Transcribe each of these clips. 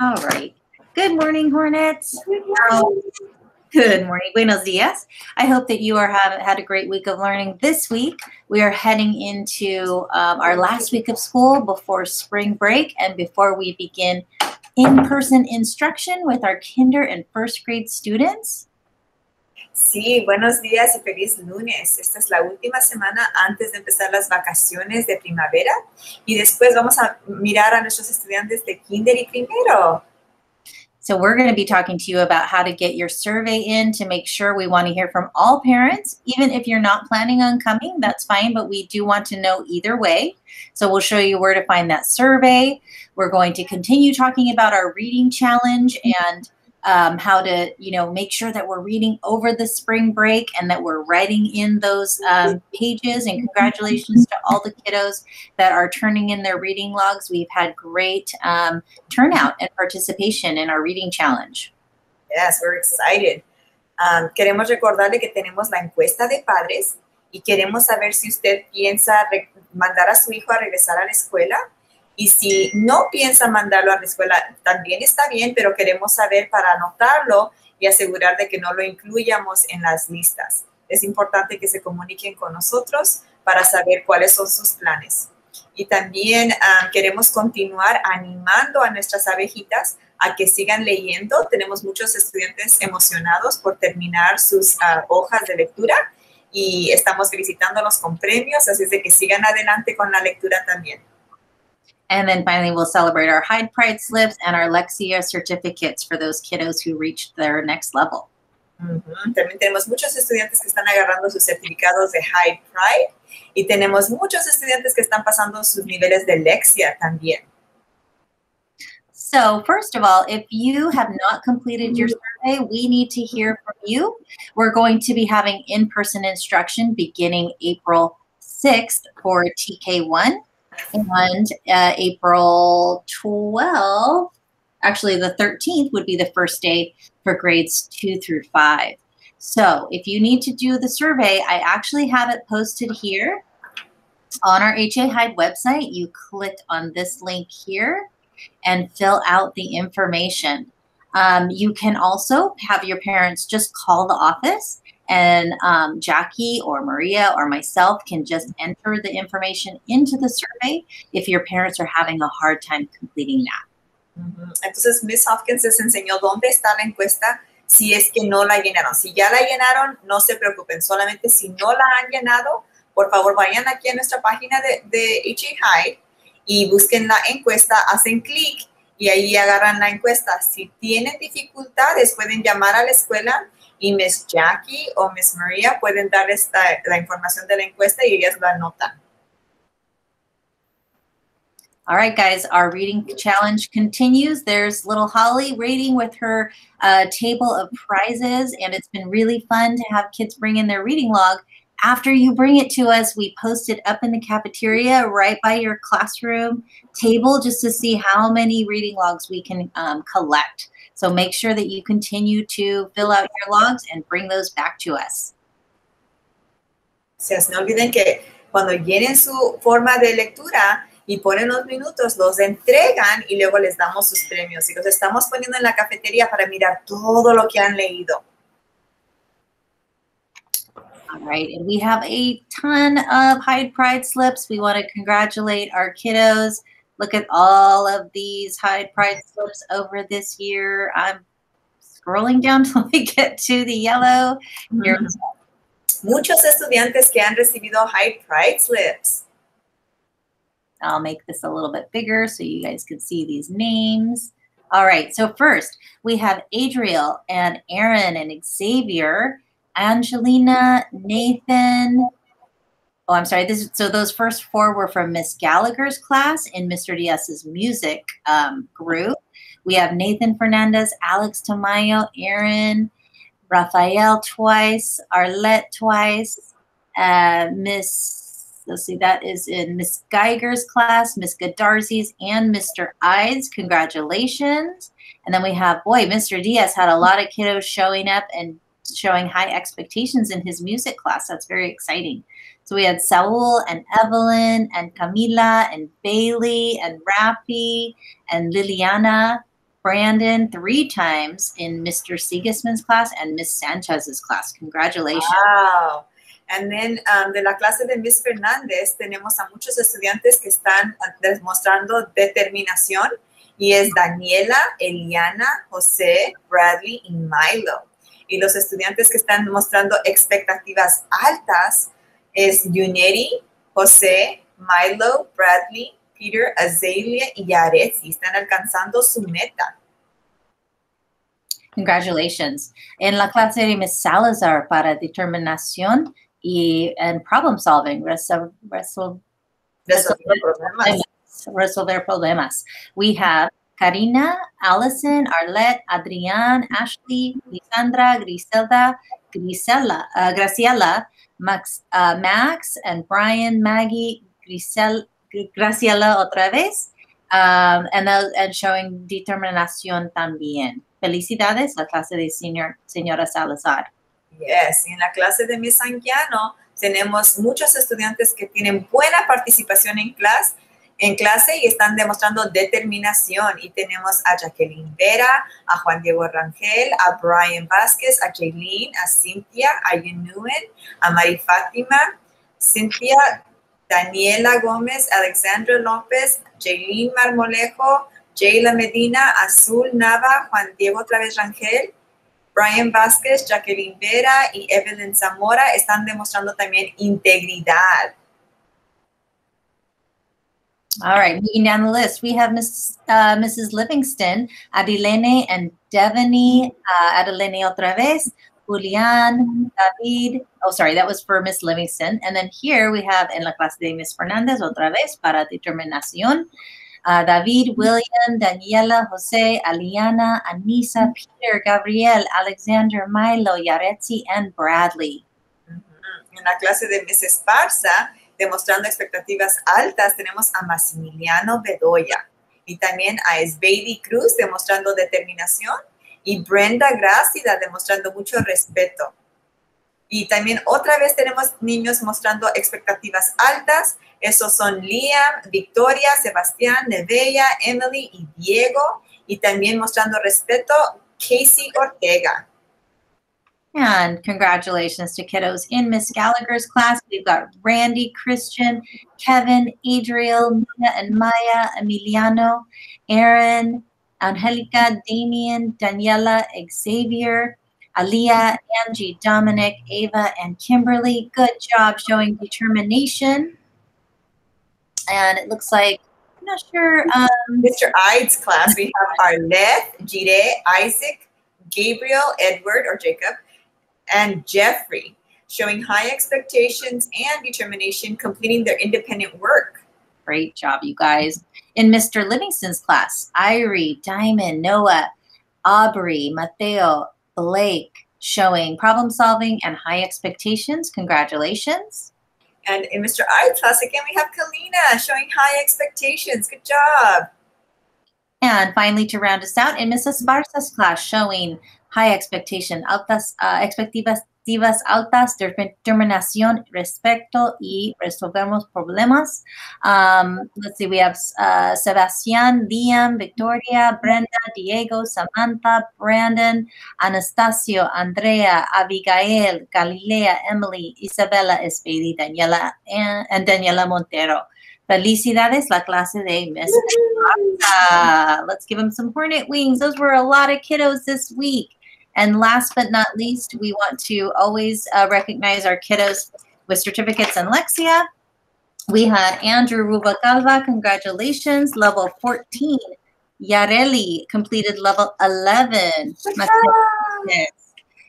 All right. Good morning, Hornets. Good morning. Buenos dias. I hope that you are have had a great week of learning this week. We are heading into um, our last week of school before spring break and before we begin in-person instruction with our kinder and first grade students. Sí, buenos días y feliz lunes. Esta es la última semana antes de empezar las vacaciones de primavera y después vamos a mirar a nuestros estudiantes de kinder y primero. So we're going to be talking to you about how to get your survey in to make sure we want to hear from all parents. Even if you're not planning on coming, that's fine, but we do want to know either way. So we'll show you where to find that survey. We're going to continue talking about our reading challenge and um, how to, you know, make sure that we're reading over the spring break and that we're writing in those um, pages. And congratulations to all the kiddos that are turning in their reading logs. We've had great um, turnout and participation in our reading challenge. Yes, we're excited. Um, queremos recordarle que tenemos la encuesta de padres y queremos saber si usted piensa mandar a su hijo a regresar a la escuela Y si no piensa mandarlo a la escuela, también está bien, pero queremos saber para anotarlo y asegurar de que no lo incluyamos en las listas. Es importante que se comuniquen con nosotros para saber cuáles son sus planes. Y también ah, queremos continuar animando a nuestras abejitas a que sigan leyendo. Tenemos muchos estudiantes emocionados por terminar sus ah, hojas de lectura y estamos felicitándolos con premios, así es de que sigan adelante con la lectura también. And then finally, we'll celebrate our Hyde Pride slips and our Lexia certificates for those kiddos who reached their next level. Uh -huh. También tenemos muchos estudiantes que están agarrando sus certificados de Hyde Pride y tenemos muchos estudiantes que están pasando sus niveles de Lexia también. So first of all, if you have not completed your survey, we need to hear from you. We're going to be having in-person instruction beginning April 6th for TK1 and uh, April 12th, actually the 13th would be the first day for grades two through five. So if you need to do the survey, I actually have it posted here on our HA Hyde website. You click on this link here and fill out the information. Um, you can also have your parents just call the office and um, Jackie or Maria or myself can just enter the information into the survey if your parents are having a hard time completing that. Entonces, Miss Hopkins les enseñó dónde está la encuesta si es que no la llenaron. Si ya la llenaron, no se preocupen. Solamente si no la han llenado, por favor vayan aquí a nuestra página de, de High y busquen la encuesta, hacen clic y ahí agarran la encuesta. Si tienen dificultades, pueden llamar a la escuela y Miss Jackie o Miss Maria pueden dar esta, la información de la encuesta y ellas la anotan. All right, guys, our reading challenge continues. There's little Holly reading with her uh, table of prizes, and it's been really fun to have kids bring in their reading log. After you bring it to us, we post it up in the cafeteria right by your classroom table just to see how many reading logs we can um, collect. So make sure that you continue to fill out your logs and bring those back to us. No olviden que cuando llenen su forma de lectura y ponen los minutos, los entregan y luego les damos sus premios. Y los estamos poniendo en la cafetería para mirar todo lo que han leído. All right, and we have a ton of Hyde Pride slips. We want to congratulate our kiddos. Look at all of these Hyde Pride slips over this year. I'm scrolling down till we get to the yellow. Here. Mm-hmm. Muchos estudiantes que han recibido Hyde Pride slips. I'll make this a little bit bigger so you guys can see these names. All right, so first we have Adriel and Aaron and Xavier Angelina, Nathan. Oh, I'm sorry. This so those first four were from Miss Gallagher's class in Mr. Diaz's music um, group. We have Nathan Fernandez, Alex Tamayo, Aaron, Rafael twice, Arlette twice, uh, Miss. Let's see, that is in Miss Geiger's class, Miss Godarzi's, and Mr. Ides. Congratulations. And then we have, boy, Mr. Diaz had a lot of kiddos showing up and showing high expectations in his music class. That's very exciting. So we had Saul and Evelyn and Camila and Bailey and Rafi and Liliana, Brandon three times in Mr. Sigismund's class and Miss Sanchez's class. Congratulations. Wow. And then um, de la clase de Miss Fernández tenemos a muchos estudiantes que están demostrando determinación y es Daniela, Eliana, José, Bradley y Milo. Y los estudiantes que están mostrando expectativas altas es Yuneri, José, Milo, Bradley, Peter, Azalea y Yaretsi. Están alcanzando su meta. Congratulations. En la clase de Miss Salazar para determinación y and problem solving, resol, resol, Resolver problemas. resolver problemas. We have Karina, Allison, Arlette, Adrián, Ashley, Lisandra, Griselda, Grisela, uh, Graciela, Max, uh, Max, and Brian, Maggie, Grisel, Graciela otra vez, um, and, showing determinación también. Felicidades, la clase de señor, señora Salazar. Yes, en la clase de Miss Anguiano tenemos muchos estudiantes que tienen buena participación en clase, en clase y están demostrando determinación. Y tenemos a Jacqueline Vera, a Juan Diego Rangel, a Brian Vázquez, a Jaylene, a Cynthia, a Yunuen, a Mari Fátima, Cynthia, Daniela Gómez, Alexandra López, Jaylene Marmolejo, Jayla Medina, Azul Nava, Juan Diego otra vez Rangel, Brian Vázquez, Jacqueline Vera y Evelyn Zamora están demostrando también integridad. All right, moving down the list, we have Miss, uh, Mrs. Livingston, Adilene and Devaney, uh, Adilene otra vez, Julian, David. Oh, sorry, that was for Miss Livingston. And then here we have en la clase de Miss Fernandez otra vez para determinación. Uh, David, William, Daniela, Jose, Aliana, Anisa, Peter, Gabriel, Alexander, Milo, Yaretsi, and Bradley. En la clase de Miss Esparza, demostrando expectativas altas, tenemos a Maximiliano Bedoya y también a Esbeidi Cruz demostrando determinación y Brenda Grácida demostrando mucho respeto. Y también otra vez tenemos niños mostrando expectativas altas. Esos son Liam, Victoria, Sebastián, Nevella, Emily y Diego. Y también mostrando respeto, Casey Ortega. And congratulations to kiddos in Miss Gallagher's class. We've got Randy, Christian, Kevin, Adriel, Nina and Maya, Emiliano, Aaron, Angelica, Damien, Daniela, Xavier, Aliyah, Angie, Dominic, Ava, and Kimberly. Good job showing determination. And it looks like, I'm not sure. Um, Mr. Ide's class, we have Arleth, Jire, Isaac, Gabriel, Edward, or Jacob, and Jeffrey, showing high expectations and determination, completing their independent work. Great job, you guys. In Mr. Livingston's class, Irie, Diamond, Noah, Aubrey, Mateo, Blake, showing problem solving and high expectations. Congratulations. And in Mr. Ide's class, again, we have Kalina showing high expectations. Good job. And finally, to round us out, in Mrs. Barca's class, showing high expectation, altas, uh, expectativas altas, determinación, respecto y resolvemos problemas. Um, let's see, we have uh, Sebastián, Liam, Victoria, Brenda, Diego, Samantha, Brandon, Anastasio, Andrea, Abigail, Galilea, Emily, Isabella Espedi, Daniela, and, and Daniela Montero. Felicidades, la clase de Miss. Let's give them some hornet wings. Those were a lot of kiddos this week. And last but not least, we want to always uh, recognize our kiddos with certificates in Lexia. We had Andrew Rubacalva, congratulations, level 14. Yareli completed level 11.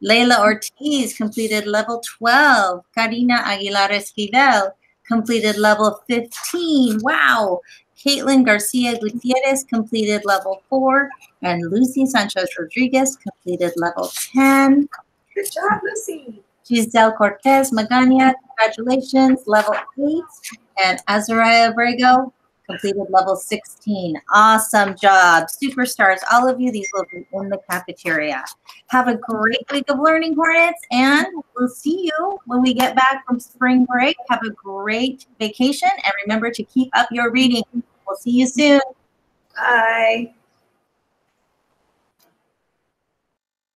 Leila Ortiz completed level 12. Karina Aguilar Esquivel completed level 15. Wow. Caitlin Garcia Gutierrez completed level 4. And Lucy Sanchez Rodriguez completed level 10. Good job, Lucy. Giselle Cortez Magana, congratulations, level 8. And Azariah Abrego, completed level 16. Awesome job. Superstars, all of you, these will be in the cafeteria. Have a great week of learning, Hornets, and we'll see you when we get back from spring break. Have a great vacation, and remember to keep up your reading. We'll see you soon. Bye.